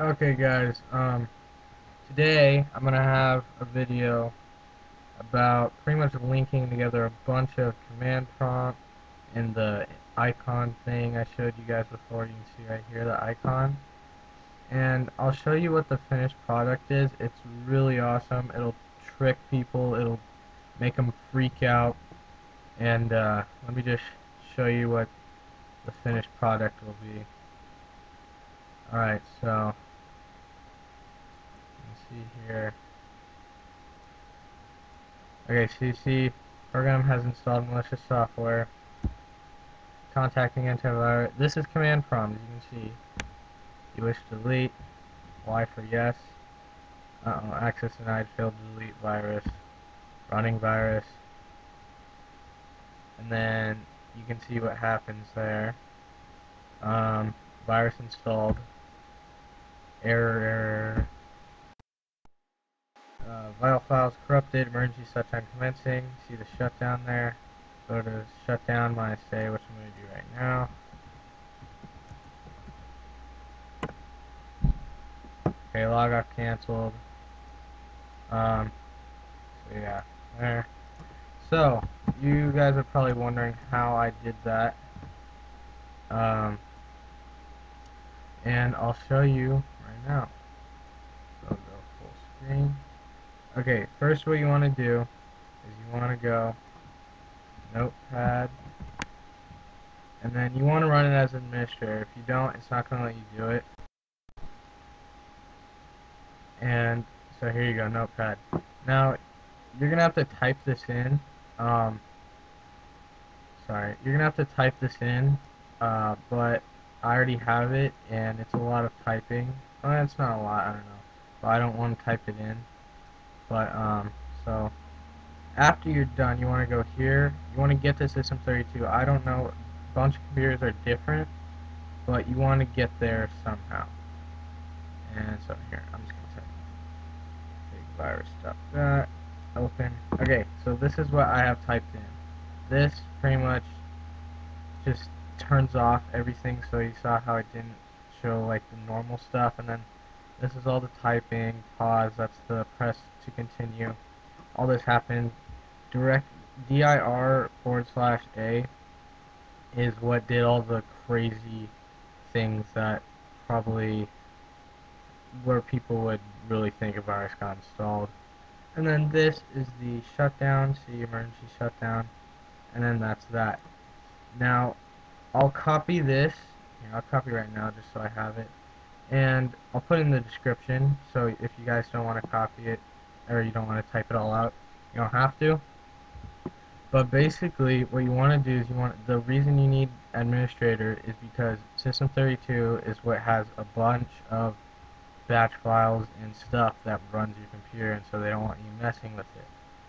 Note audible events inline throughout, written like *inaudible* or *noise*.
Okay guys, um, today I'm going to have a video about pretty much linking together a bunch of command prompt and the icon thing I showed you guys before. You can see right here the icon. And I'll show you what the finished product is. It's really awesome. It'll trick people. It'll make them freak out. And uh, let me just show you what the finished product will be. Alright, so see here. Okay, CC program has installed malicious software. Contacting antivirus. This is command prompt, as you can see. You wish to delete. Y for yes. Uh oh, access denied, failed to delete virus. Running virus. And then you can see what happens there. Um, virus installed. Error, error. Vital files corrupted, emergency shutdown commencing. See the shutdown there. Go to shutdown minus say, which I'm going to do right now. Okay, log off canceled. Um, so yeah, there. So, you guys are probably wondering how I did that. Um, and I'll show you right now. So go full screen. Okay, first what you want to do is you want to go notepad and then you want to run it as administrator. If you don't, it's not going to let you do it. And so here you go, notepad. Now, you're going to have to type this in. Um, sorry, you're going to have to type this in, uh, but I already have it, and it's a lot of typing. Well, it's not a lot, I don't know. But I don't want to type it in. But, um, so, after you're done, you want to go here. You want to get to System 32. I don't know, a bunch of computers are different, but you want to get there somehow. And so here, I'm just going to type big virus stuff. That, open. Okay, so this is what I have typed in. This pretty much just turns off everything, so you saw how it didn't show like the normal stuff, and then this is all the typing, pause, that's the press to continue. All this happened. Direct dir forward slash a is what did all the crazy things that probably where people would really think a virus got installed. And then this is the shutdown, see emergency shutdown, and then that's that. Now, I'll copy this, I'll copy right now just so I have it, and I'll put in the description so if you guys don't want to copy it or you don't want to type it all out you don't have to. But basically what you want to do is you want the reason you need administrator is because system 32 is what has a bunch of batch files and stuff that runs your computer and so they don't want you messing with it.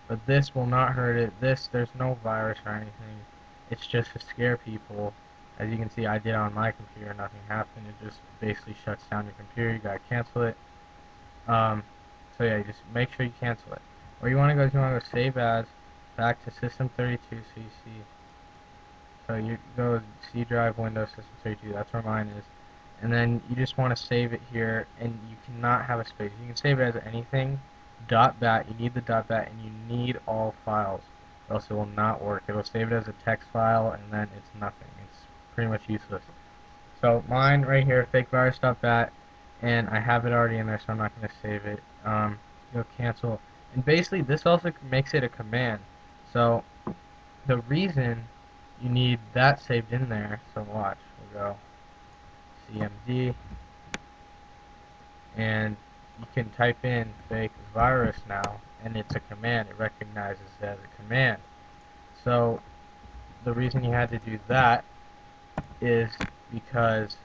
But this will not hurt it. This there's no virus or anything. It's just to scare people as you can see, I did on my computer, nothing happened. It just basically shuts down your computer. You gotta cancel it. Um, so yeah, just make sure you cancel it. Or you want to go you want to go save as, back to System 32 CC. So you go C drive Windows System 32. That's where mine is. And then you just want to save it here, and you cannot have a space. You can save it as anything. Dot .bat. You need the dot .bat, and you need all files, else it will not work. It will save it as a text file, and then it's nothing. Pretty much useless. So mine right here, fakevirus.bat, and I have it already in there, so I'm not going to save it. Um, go cancel. And basically, this also makes it a command. So the reason you need that saved in there, so watch, we'll go cmd, and you can type in fake virus now, and it's a command. It recognizes it as a command. So the reason you had to do that is because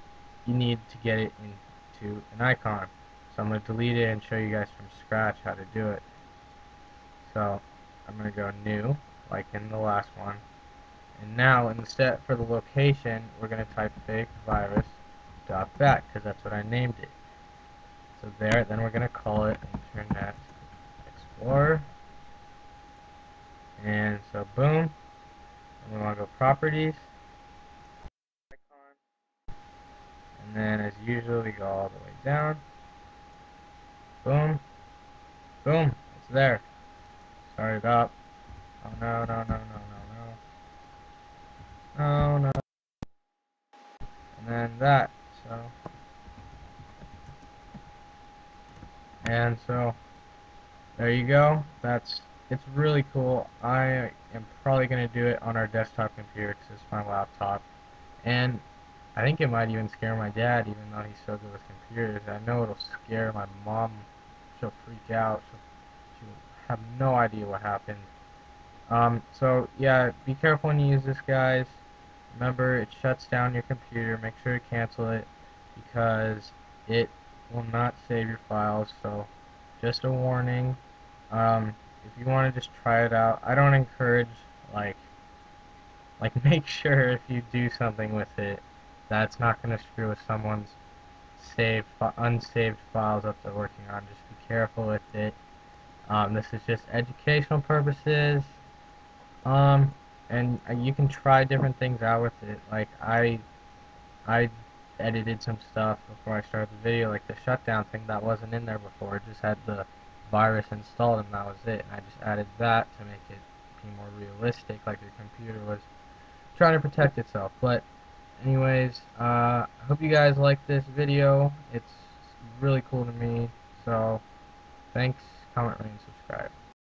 you need to get it into an icon. So I'm going to delete it and show you guys from scratch how to do it. So I'm going to go new, like in the last one. And now instead for the location, we're going to type fake virus dot bat because that's what I named it. So there, then we're going to call it Internet Explorer. And so boom, and we want to go properties. And then as usual, we go all the way down. Boom. Boom. It's there. Sorry about. Oh no no no no no no. Oh no. And then that. So. And so. There you go. That's. It's really cool. I am probably gonna do it on our desktop computer because it's my laptop. And I think it might even scare my dad, even though he's so good with computers. I know it'll scare my mom. She'll freak out. She'll, she'll have no idea what happened. Um, so, yeah, be careful when you use this, guys. Remember, it shuts down your computer. Make sure to cancel it because it will not save your files. So, just a warning. Um, if you want to just try it out, I don't encourage, like, like *laughs* make sure if you do something with it that's not going to screw with someone's saved, unsaved files that they're working on. Just be careful with it. Um, this is just educational purposes. Um, and uh, you can try different things out with it. Like I, I edited some stuff before I started the video, like the shutdown thing that wasn't in there before. It just had the virus installed and that was it. And I just added that to make it be more realistic, like your computer was trying to protect itself. But anyways, uh, I hope you guys like this video. It's really cool to me. So, thanks, comment, rate, and subscribe.